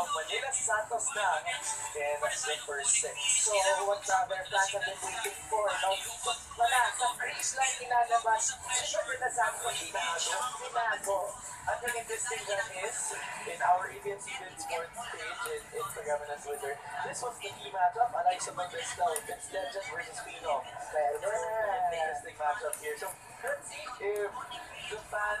of Manila Santos na in Zipper 6. So, what's other plans have been waiting for? No, wala. Sa freeze line nilalabas, sugar na Santos, binago. Binago. I think it's interesting that is in our ABS-CBN Sports page in Instagram and Twitter, this was the key matchup. Alexa Mendes now, Vince Legend versus Pino. Interesting matchup here. So, let's see if the fan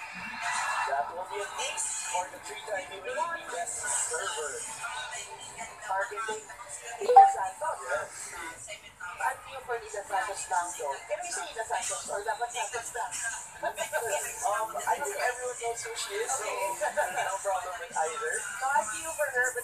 that is going to be huge for Copenhagen. Is the finish for the Yeah, because we know that they can get the points. They can wrap it up. Yep. Yeah, goes to Alyssa. What a connection. It's the right spot there. That will be a ace for the three-time UAAP best server. Targeting Ida Santos. Yes. Ano yung for Ida Santos lang though? Can we say Ida Santos or dapat Santos lang? Um, I think everyone knows who she is, so no problem with either. No, I feel for her, but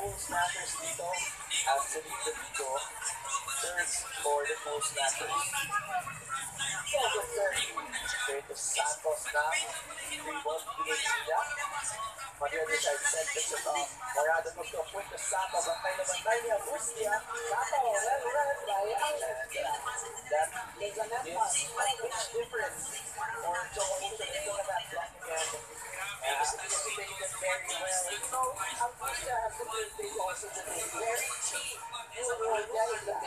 Full snappers dito at Celine Davido serves for the full snappers. So serve. Straight to Santos na. Balls bigay niya. The uh, Morado goes to a point to Santos. Bantay na bantay niya. Bustia. Sapo, well run by Alex. That is is taking it very well. Has to big also to be very cheap. You will get that.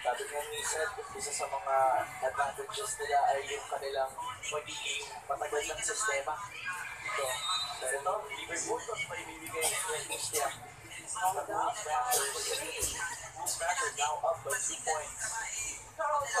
Sabi nga ni Seth, isa sa mga advantages nila ay yung kanilang magiging matagal ng sistema. So, so ito, Liverpool mas may bibigay ng Bustia. Ang Cool Smashers. Cool Smashers now up by 2 points. So, also,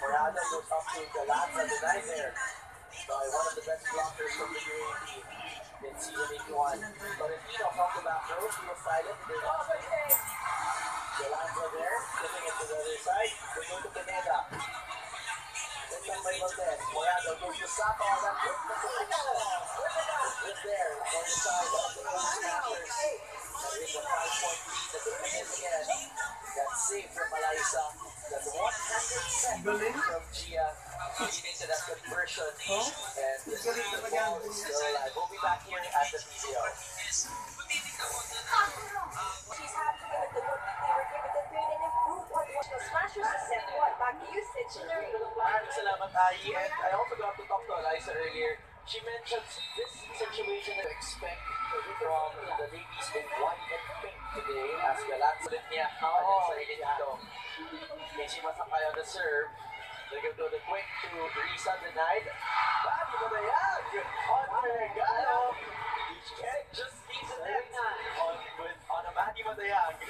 Morado goes up to Galanza, denied there by one of the best blockers from the UAAP in season 81. Tolentino from the back row, he was silent. They're there, it to the other side. They go to Pineda. Then some by Valdez. Morado goes to Sapa. That good. It's there on the side of the Smashers. That is a five-point lead that they win again. That's safe from Malaysia. That's 100 from Jia. To that conversion. And the ball is still alive. We'll be back here at the PCO. She's set what back to you, Cincinnati. Maraming salamat, Ai. And I also got to talk to Alyssa earlier. She mentioned this situation to expect from the ladies in white and pink today as galat ulit niya ang sarili dito. Casey Masakay on the serve. They go to the quick to Risa denied. Bobby Madayag on Regalo. Can't just leave the net on, with, on a Maddie Madayag.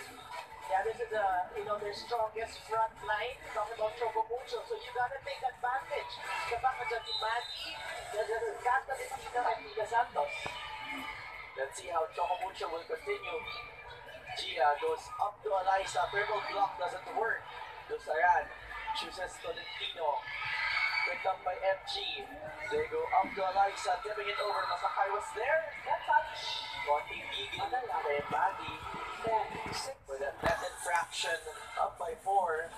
Uh, you know, their strongest front line. Talking about Choco Mucho. So you gotta take advantage. The fact that si Maggie, the the Casta de Tino and Liga Santos. Let's see how Choco Chocomucho will continue. Jia goes up to Alyssa. Purple block doesn't work. Lusaran chooses Tolentino. Picked up by MG. They go up to Alyssa, tipping it over. Masakay was there. That touch. Konting gigil kay Maggie. With a net infraction up by four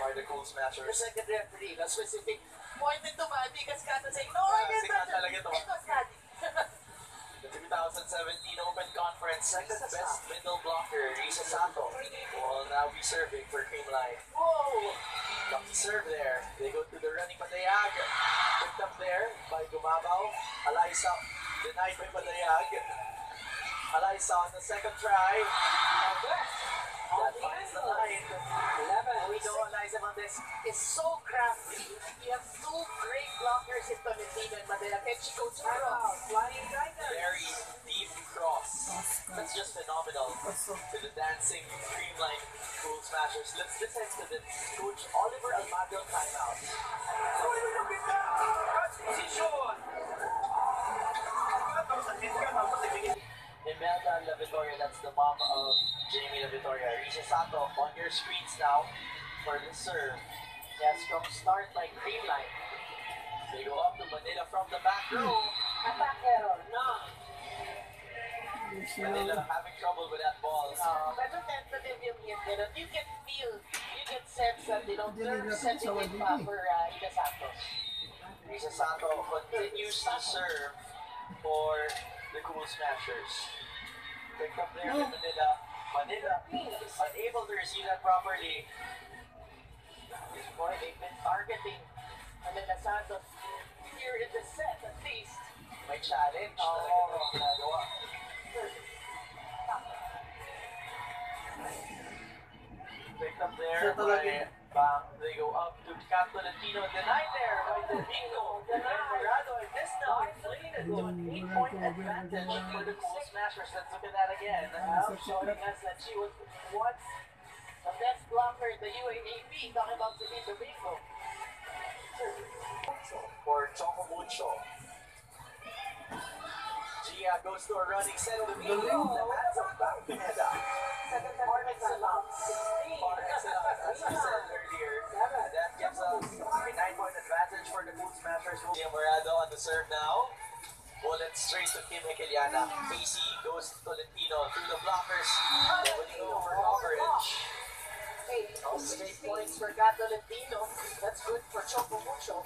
are the Cool The Smashers. second referee, the specific pointed to Maggie kasi Casta saying, no, Ah, I didn't. sikat talaga. It was. The 2017 Open Conference second best middle blocker, Risa Sato, will now be serving for Creamline. Whoa. Lucky serve there. They go to the running Padayag. Picked up there by Gumabao. Alyssa denied by Padayag. Alyssa on the second try. That is so crafty. You have two great blockers in Tolentino and Madela. And she goes across. Flying Very deep cross. That's just phenomenal. To the dancing Creamline Cool Smashers. Let's listen to the coach Oliver Almadro timeout. Imelda La Victoria, that's the mom of Jamie La Victoria. Risa Sato on your screens now for the serve. Yes, from start like Creamline. They go up to Manila from the back row. Attack error. No. Manila having trouble with that ball. Uh, pero tentative yung hit nila. You can feel, you can sense that, you know, they're setting it pa for uh, Ida Santos. Risa Sato continues to serve for the Cool Smashers. Picked up there with Manila. Manila unable to receive that properly. This boy, they've been targeting Manila Santos here in the set at least. May challenge. Oo. Talaga namang ginagawa. Picked up there by Um, Bang. They go um, up to Kat Tolentino. Denied there by Domingo. Denied Morado. And this now is playing a good eight-point advantage for the Cool Smashers. Let's look at that again. Now showing us that she was once the best blocker in the UAAP. Talking about Celine Domingo. for Choco Mucho. Jia goes to a running set of the Domingo. That's a back Pineda. Second part That gives a nine-point advantage for the Cool Smashers. Morado on the serve now. Bullet straight to Kim Ekeliana. Casey goes to Tolentino through the blockers. Winning over coverage. Hey, straight points for Kat Tolentino. That's good for Choco Mucho.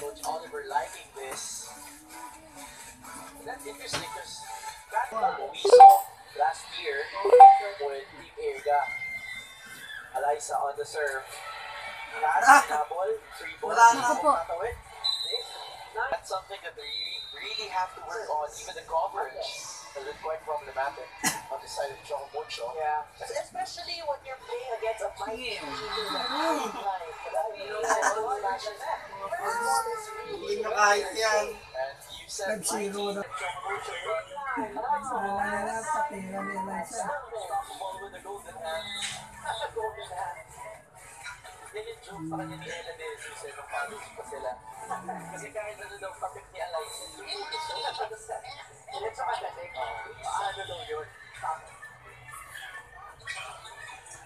Coach Oliver liking this. That's interesting because that we saw last year. Alyssa on the serve. Pass, pinabol, three balls, Wala na po. That's something that we really have to work on, even the coverage. Has been quite problematic on the side of John Mucho. Yeah. Especially when you're playing against a mighty team like Hindi nyo kahit yan. And you said Nag-zero na. John Mucho, Wala na, pati na nila siya. unstoppable with the yan yung joke sa kanya ni Ella De Jesus eh, nung college pa sila. Kasi kahit ano daw kapit ni Alyssa, lulutis sa the set. Yan sa kagaling. Ano daw yun?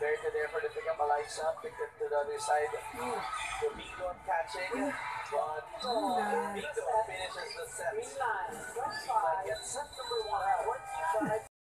There to there for the pick up Alyssa, picked it to the other side. Domingo catching, but Domingo finishes the set. Green line. Five. set number one, 25